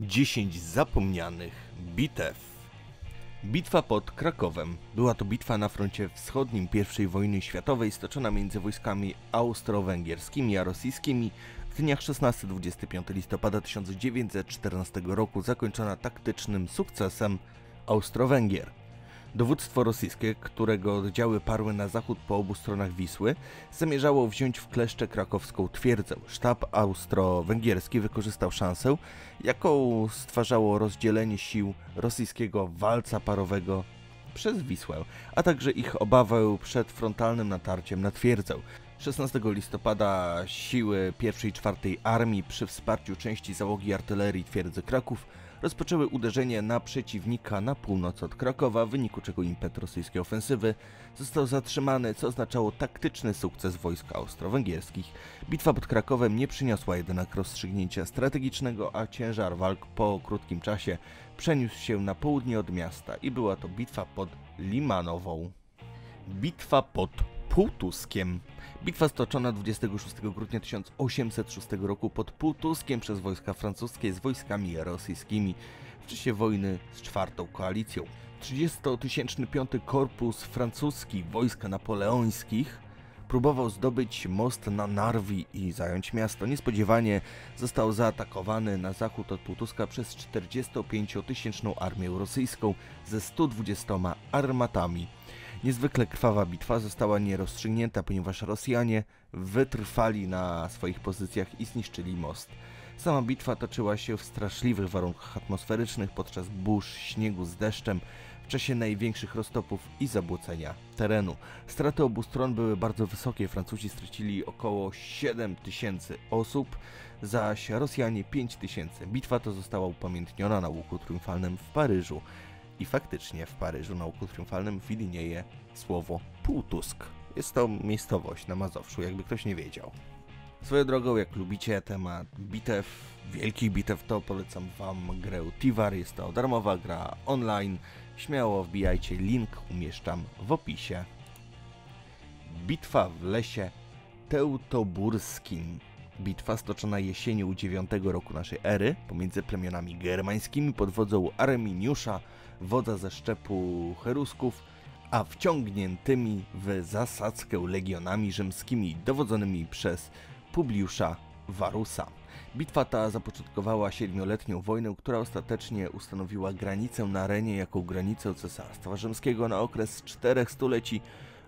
10 zapomnianych bitew. Bitwa pod Krakowem. Była to bitwa na froncie wschodnim I wojny światowej stoczona między wojskami austro-węgierskimi a rosyjskimi w dniach 16-25 listopada 1914 roku, zakończona taktycznym sukcesem Austro-Węgier. Dowództwo rosyjskie, którego oddziały parły na zachód po obu stronach Wisły, zamierzało wziąć w kleszcze krakowską twierdzę. Sztab austro-węgierski wykorzystał szansę, jaką stwarzało rozdzielenie sił rosyjskiego walca parowego przez Wisłę, a także ich obawę przed frontalnym natarciem na twierdzę. 16 listopada siły 1 i 4 Armii przy wsparciu części załogi artylerii twierdzy Kraków rozpoczęły uderzenie na przeciwnika na północ od Krakowa, w wyniku czego impet rosyjskiej ofensywy został zatrzymany, co oznaczało taktyczny sukces wojsk austro-węgierskich. Bitwa pod Krakowem nie przyniosła jednak rozstrzygnięcia strategicznego, a ciężar walk po krótkim czasie przeniósł się na południe od miasta i była to bitwa pod Limanową. Bitwa pod Półtuskiem. Bitwa stoczona 26 grudnia 1806 roku pod Półtuskiem przez wojska francuskie z wojskami rosyjskimi w czasie wojny z czwartą koalicją. 30-tysięczny korpus francuski wojsk napoleońskich próbował zdobyć most na Narwi i zająć miasto. Niespodziewanie został zaatakowany na zachód od Półtuska przez 45-tysięczną armię rosyjską ze 120 armatami. Niezwykle krwawa bitwa została nierozstrzygnięta, ponieważ Rosjanie wytrwali na swoich pozycjach i zniszczyli most. Sama bitwa toczyła się w straszliwych warunkach atmosferycznych podczas burz, śniegu z deszczem, w czasie największych roztopów i zabłocenia terenu. Straty obu stron były bardzo wysokie. Francuzi stracili około 7 tysięcy osób, zaś Rosjanie 5 tysięcy. Bitwa to została upamiętniona na łuku triumfalnym w Paryżu. I faktycznie w Paryżu na łuku triumfalnym widnieje słowo Półtusk. Jest to miejscowość na Mazowszu, jakby ktoś nie wiedział. Swoją drogą, jak lubicie temat bitew, wielkich bitew, to polecam wam grę Tivar. Jest to darmowa gra online. Śmiało wbijajcie, link umieszczam w opisie. Bitwa w lesie teutoburskim. Bitwa stoczona jesienią 9 roku naszej ery pomiędzy plemionami germańskimi pod wodzą Arminiusza, wodza ze szczepu Cherusków, a wciągniętymi w zasadzkę legionami rzymskimi dowodzonymi przez Publiusza Varusa. Bitwa ta zapoczątkowała siedmioletnią wojnę, która ostatecznie ustanowiła granicę na arenie jako granicę Cesarstwa Rzymskiego na okres czterech stuleci,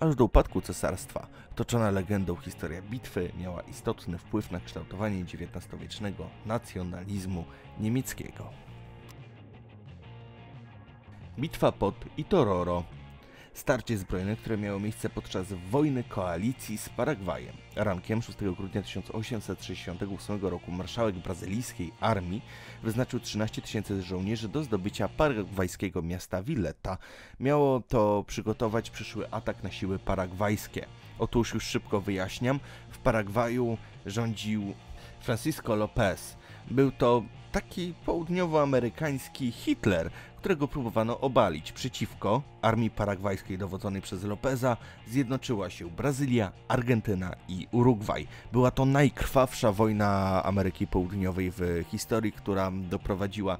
aż do upadku cesarstwa. Toczona legendą historia bitwy miała istotny wpływ na kształtowanie XIX-wiecznego nacjonalizmu niemieckiego. Bitwa pod Itororo starcie zbrojne, które miało miejsce podczas wojny koalicji z Paragwajem. Rankiem 6 grudnia 1868 roku marszałek brazylijskiej armii wyznaczył 13 tysięcy żołnierzy do zdobycia paragwajskiego miasta Villeta. Miało to przygotować przyszły atak na siły paragwajskie. Otóż już szybko wyjaśniam, w Paragwaju rządził Francisco Lopez. Był to taki południowoamerykański Hitler, którego próbowano obalić. Przeciwko armii paragwajskiej dowodzonej przez Lopeza zjednoczyła się Brazylia, Argentyna i Urugwaj. Była to najkrwawsza wojna Ameryki Południowej w historii, która doprowadziła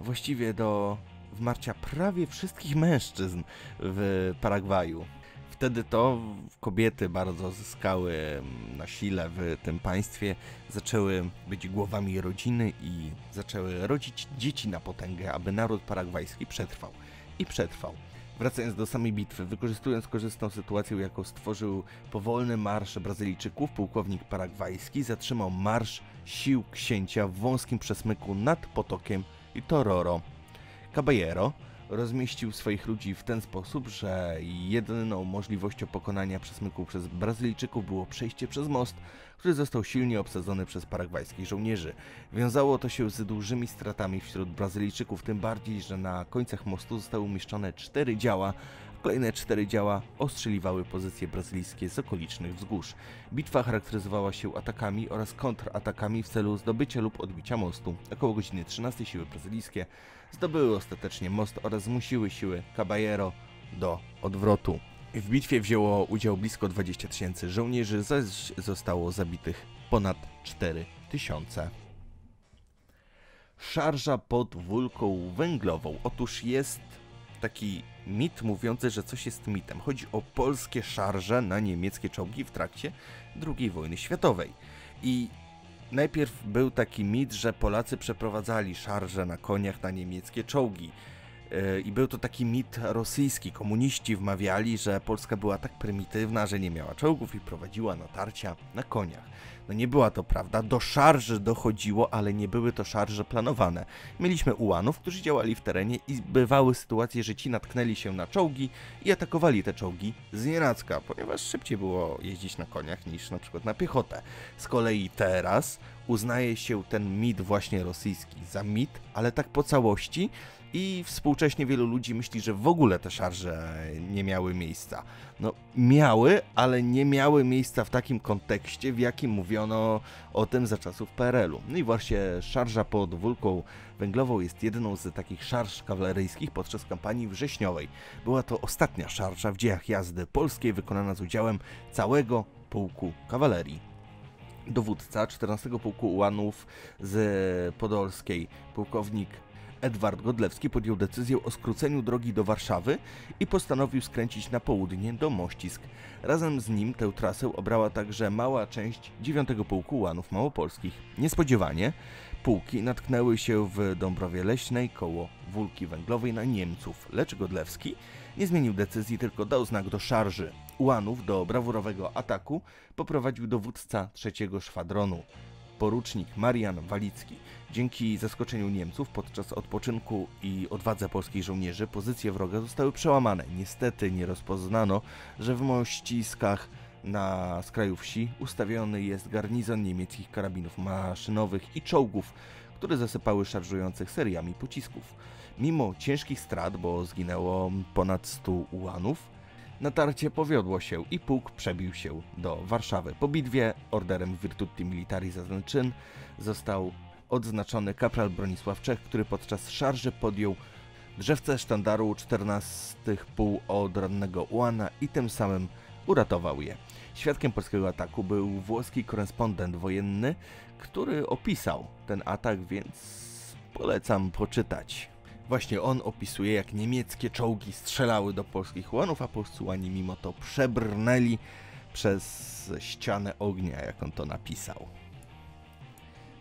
właściwie do wmarcia prawie wszystkich mężczyzn w Paragwaju wtedy to kobiety bardzo zyskały na sile w tym państwie, zaczęły być głowami rodziny i zaczęły rodzić dzieci na potęgę, aby naród paragwajski przetrwał. I przetrwał. Wracając do samej bitwy, wykorzystując korzystną sytuację, jaką stworzył powolny marsz Brazylijczyków, pułkownik paragwajski zatrzymał marsz sił księcia w wąskim przesmyku nad potokiem Itororo. Caballero rozmieścił swoich ludzi w ten sposób, że jedyną możliwością pokonania przesmyku przez Brazylijczyków było przejście przez most, który został silnie obsadzony przez paragwajskich żołnierzy. Wiązało to się z dużymi stratami wśród Brazylijczyków, tym bardziej, że na końcach mostu zostały umieszczone cztery działa, Kolejne cztery działa ostrzeliwały pozycje brazylijskie z okolicznych wzgórz. Bitwa charakteryzowała się atakami oraz kontratakami w celu zdobycia lub odbicia mostu. Około godziny 13 siły brazylijskie zdobyły ostatecznie most oraz zmusiły siły Caballero do odwrotu. W bitwie wzięło udział blisko 20 tysięcy żołnierzy, zaś zostało zabitych ponad 4 tysiące. szarża pod Wólką Węglową. Otóż jest taki mit mówiący, że coś jest mitem. Chodzi o polskie szarże na niemieckie czołgi w trakcie II wojny światowej. I najpierw był taki mit, że Polacy przeprowadzali szarże na koniach na niemieckie czołgi. E, I był to taki mit rosyjski. Komuniści wmawiali, że Polska była tak prymitywna, że nie miała czołgów i prowadziła natarcia na koniach. No nie była to prawda, do szarży dochodziło, ale nie były to szarże planowane. Mieliśmy ułanów, którzy działali w terenie i bywały sytuacje, że ci natknęli się na czołgi i atakowali te czołgi z nienacka, ponieważ szybciej było jeździć na koniach niż na przykład na piechotę. Z kolei teraz uznaje się ten mit właśnie rosyjski za mit, ale tak po całości i współcześnie wielu ludzi myśli, że w ogóle te szarże nie miały miejsca. No, miały, ale nie miały miejsca w takim kontekście, w jakim mówiono o tym za czasów PRL-u. No i właśnie szarża pod Wólką Węglową jest jedną z takich szarż kawaleryjskich podczas kampanii wrześniowej. Była to ostatnia szarża w dziejach jazdy polskiej wykonana z udziałem całego pułku kawalerii dowódca 14 Pułku Ułanów z Podolskiej, pułkownik Edward Godlewski podjął decyzję o skróceniu drogi do Warszawy i postanowił skręcić na południe do Mościsk. Razem z nim tę trasę obrała także mała część 9 Pułku Ułanów Małopolskich. Niespodziewanie pułki natknęły się w Dąbrowie Leśnej koło Wólki Węglowej na Niemców, lecz Godlewski nie zmienił decyzji, tylko dał znak do szarży. Ułanów do brawurowego ataku poprowadził dowódca trzeciego szwadronu porucznik Marian Walicki. Dzięki zaskoczeniu Niemców podczas odpoczynku i odwadze polskich żołnierzy pozycje wroga zostały przełamane. Niestety nie rozpoznano, że w mościskach na skraju wsi ustawiony jest garnizon niemieckich karabinów maszynowych i czołgów, które zasypały szarżujących seriami pocisków. Mimo ciężkich strat, bo zginęło ponad 100 ułanów, Natarcie powiodło się i pułk przebił się do Warszawy. Po bitwie orderem Virtuti Militari za ten czyn został odznaczony kapral Bronisław Czech, który podczas szarży podjął drzewce sztandaru 14 pół od rannego Ułana i tym samym uratował je. Świadkiem polskiego ataku był włoski korespondent wojenny, który opisał ten atak, więc polecam poczytać. Właśnie on opisuje, jak niemieckie czołgi strzelały do polskich łanów, a polscy mimo to przebrnęli przez ścianę ognia, jak on to napisał.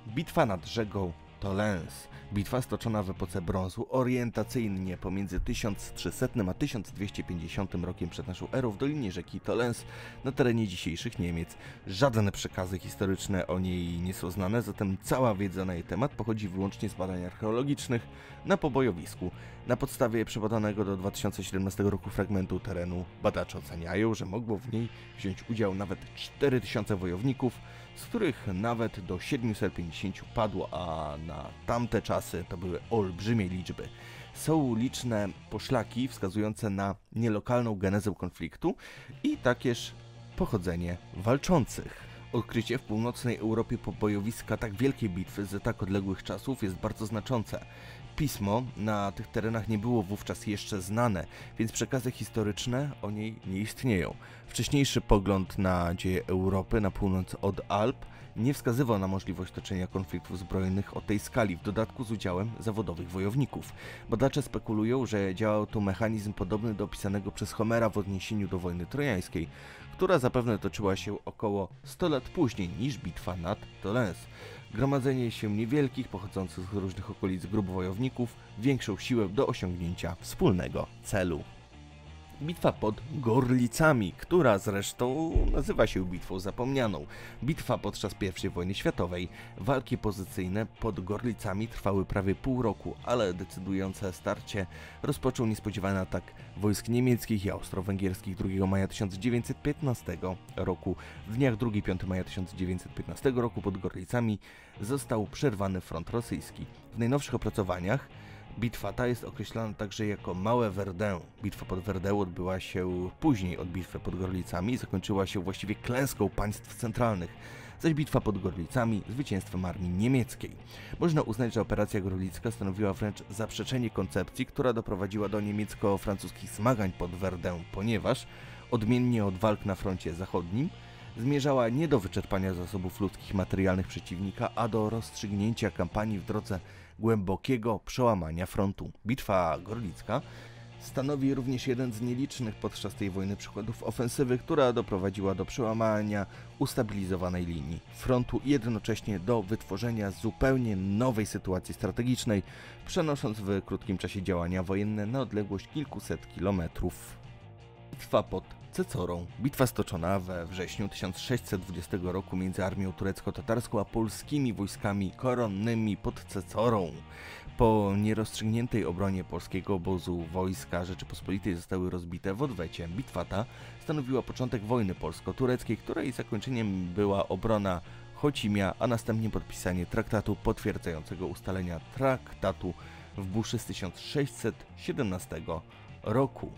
Bitwa nad rzeką Tolens. Bitwa stoczona w epoce brązu orientacyjnie pomiędzy 1300 a 1250 rokiem przed naszą erą w dolinie rzeki Tolens na terenie dzisiejszych Niemiec. Żadne przekazy historyczne o niej nie są znane, zatem cała wiedza na jej temat pochodzi wyłącznie z badań archeologicznych na pobojowisku. Na podstawie przebadanego do 2017 roku fragmentu terenu badacze oceniają, że mogło w niej wziąć udział nawet 4000 wojowników, z których nawet do 750 padło, a na tamte czasy to były olbrzymie liczby. Są liczne poszlaki wskazujące na nielokalną genezę konfliktu i takież pochodzenie walczących. Odkrycie w północnej Europie pobojowiska tak wielkiej bitwy z tak odległych czasów jest bardzo znaczące pismo na tych terenach nie było wówczas jeszcze znane, więc przekazy historyczne o niej nie istnieją. Wcześniejszy pogląd na dzieje Europy na północ od Alp nie wskazywał na możliwość toczenia konfliktów zbrojnych o tej skali, w dodatku z udziałem zawodowych wojowników. Badacze spekulują, że działał tu mechanizm podobny do opisanego przez Homera w odniesieniu do wojny trojańskiej, która zapewne toczyła się około 100 lat później niż bitwa nad Tolens gromadzenie się niewielkich, pochodzących z różnych okolic grup wojowników, większą siłę do osiągnięcia wspólnego celu. Bitwa pod Gorlicami, która zresztą nazywa się Bitwą Zapomnianą. Bitwa podczas I wojny światowej. Walki pozycyjne pod Gorlicami trwały prawie pół roku, ale decydujące starcie rozpoczął niespodziewany atak wojsk niemieckich i austro-węgierskich 2 maja 1915 roku. W dniach 2-5 maja 1915 roku pod Gorlicami został przerwany front rosyjski. W najnowszych opracowaniach Bitwa ta jest określana także jako Małe Verdun. Bitwa pod Verdun odbyła się później od bitwy pod Gorlicami i zakończyła się właściwie klęską państw centralnych, zaś bitwa pod Gorlicami zwycięstwem armii niemieckiej. Można uznać, że operacja gorlicka stanowiła wręcz zaprzeczenie koncepcji, która doprowadziła do niemiecko-francuskich zmagań pod Verdun, ponieważ, odmiennie od walk na froncie zachodnim, zmierzała nie do wyczerpania zasobów ludzkich materialnych przeciwnika, a do rozstrzygnięcia kampanii w drodze głębokiego przełamania frontu. Bitwa Gorlicka stanowi również jeden z nielicznych podczas tej wojny przykładów ofensywy, która doprowadziła do przełamania ustabilizowanej linii frontu i jednocześnie do wytworzenia zupełnie nowej sytuacji strategicznej, przenosząc w krótkim czasie działania wojenne na odległość kilkuset kilometrów. Bitwa pod Cecorą. Bitwa stoczona we wrześniu 1620 roku między armią turecko-tatarską a polskimi wojskami koronnymi pod Cecorą. Po nierozstrzygniętej obronie polskiego obozu wojska Rzeczypospolitej zostały rozbite w odwecie. Bitwa ta stanowiła początek wojny polsko-tureckiej, której zakończeniem była obrona Chocimia, a następnie podpisanie traktatu potwierdzającego ustalenia traktatu w Buszy z 1617 roku.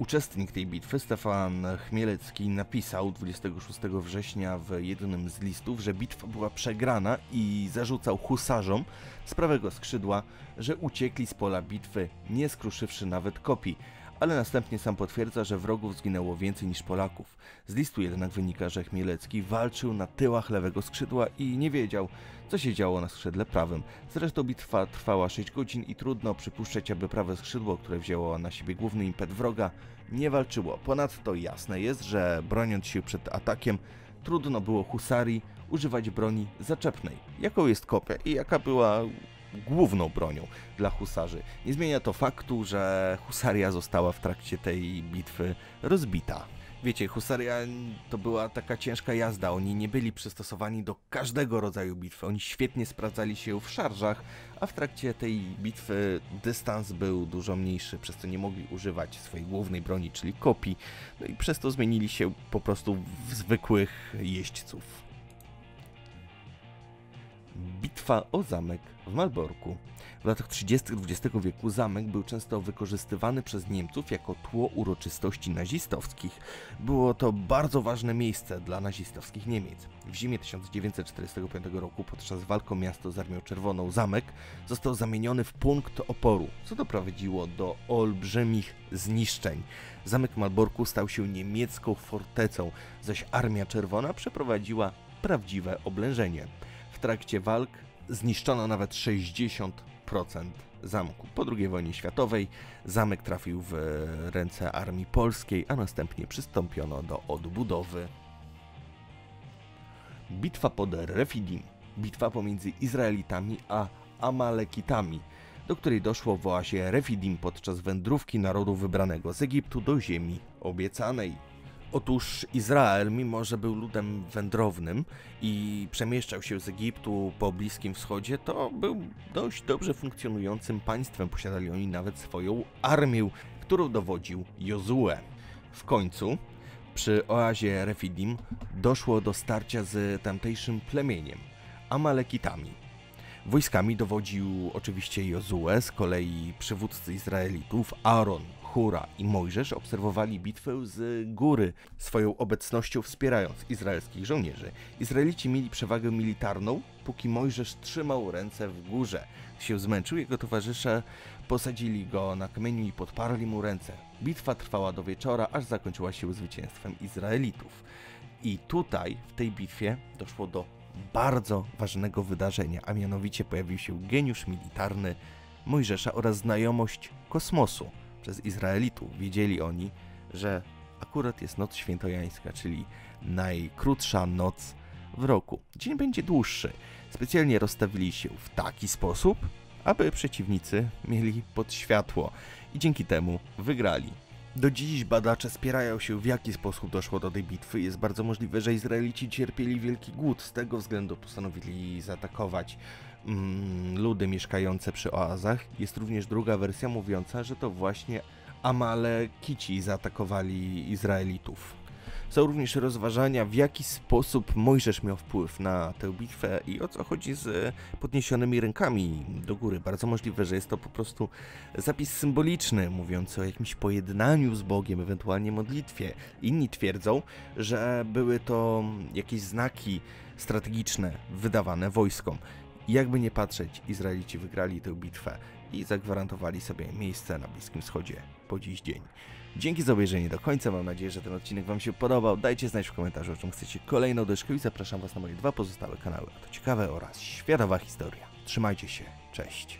Uczestnik tej bitwy, Stefan Chmielecki, napisał 26 września w jednym z listów, że bitwa była przegrana i zarzucał husarzom z prawego skrzydła, że uciekli z pola bitwy, nie skruszywszy nawet kopii ale następnie sam potwierdza, że wrogów zginęło więcej niż Polaków. Z listu jednak wynika, że Chmielecki walczył na tyłach lewego skrzydła i nie wiedział, co się działo na skrzydle prawym. Zresztą bitwa trwała 6 godzin i trudno przypuszczać, aby prawe skrzydło, które wzięło na siebie główny impet wroga, nie walczyło. Ponadto jasne jest, że broniąc się przed atakiem, trudno było husarii używać broni zaczepnej, jaką jest kopia i jaka była główną bronią dla husarzy. Nie zmienia to faktu, że husaria została w trakcie tej bitwy rozbita. Wiecie, husaria to była taka ciężka jazda, oni nie byli przystosowani do każdego rodzaju bitwy, oni świetnie sprawdzali się w szarżach, a w trakcie tej bitwy dystans był dużo mniejszy, przez co nie mogli używać swojej głównej broni, czyli kopii, no i przez to zmienili się po prostu w zwykłych jeźdźców. Bitwa o zamek w Malborku. W latach 30. XX wieku zamek był często wykorzystywany przez Niemców jako tło uroczystości nazistowskich. Było to bardzo ważne miejsce dla nazistowskich Niemiec. W zimie 1945 roku podczas walk o miasto z Armią Czerwoną zamek został zamieniony w punkt oporu, co doprowadziło do olbrzymich zniszczeń. Zamek Malborku stał się niemiecką fortecą, zaś Armia Czerwona przeprowadziła prawdziwe oblężenie trakcie walk zniszczono nawet 60% zamku. Po II wojnie światowej zamek trafił w ręce armii polskiej, a następnie przystąpiono do odbudowy. Bitwa pod Refidim. Bitwa pomiędzy Izraelitami a Amalekitami, do której doszło w oazie Refidim podczas wędrówki narodu wybranego z Egiptu do ziemi obiecanej. Otóż Izrael, mimo że był ludem wędrownym i przemieszczał się z Egiptu po Bliskim Wschodzie, to był dość dobrze funkcjonującym państwem. Posiadali oni nawet swoją armię, którą dowodził Jozue. W końcu, przy oazie Refidim, doszło do starcia z tamtejszym plemieniem, Amalekitami. Wojskami dowodził oczywiście Jozue, z kolei przywódcy Izraelitów Aaron, Hura i Mojżesz obserwowali bitwę z góry, swoją obecnością wspierając izraelskich żołnierzy. Izraelici mieli przewagę militarną, póki Mojżesz trzymał ręce w górze. Się zmęczył, jego towarzysze posadzili go na kamieniu i podparli mu ręce. Bitwa trwała do wieczora, aż zakończyła się zwycięstwem Izraelitów. I tutaj, w tej bitwie, doszło do bardzo ważnego wydarzenia, a mianowicie pojawił się geniusz militarny Mojżesza oraz znajomość kosmosu przez Izraelitów. Wiedzieli oni, że akurat jest noc świętojańska, czyli najkrótsza noc w roku. Dzień będzie dłuższy. Specjalnie rozstawili się w taki sposób, aby przeciwnicy mieli pod światło i dzięki temu wygrali. Do dziś badacze spierają się w jaki sposób doszło do tej bitwy. Jest bardzo możliwe, że Izraelici cierpieli wielki głód, z tego względu postanowili zaatakować mm, ludy mieszkające przy oazach. Jest również druga wersja mówiąca, że to właśnie Amalekici zaatakowali Izraelitów. Są również rozważania, w jaki sposób Mojżesz miał wpływ na tę bitwę i o co chodzi z podniesionymi rękami do góry. Bardzo możliwe, że jest to po prostu zapis symboliczny, mówiący o jakimś pojednaniu z Bogiem, ewentualnie modlitwie. Inni twierdzą, że były to jakieś znaki strategiczne wydawane wojskom. Jakby nie patrzeć, Izraelici wygrali tę bitwę i zagwarantowali sobie miejsce na Bliskim Wschodzie po dziś dzień. Dzięki za obejrzenie do końca, mam nadzieję, że ten odcinek Wam się podobał. Dajcie znać w komentarzu, o czym chcecie kolejną deszkę i zapraszam Was na moje dwa pozostałe kanały. To ciekawe oraz światowa historia. Trzymajcie się, cześć.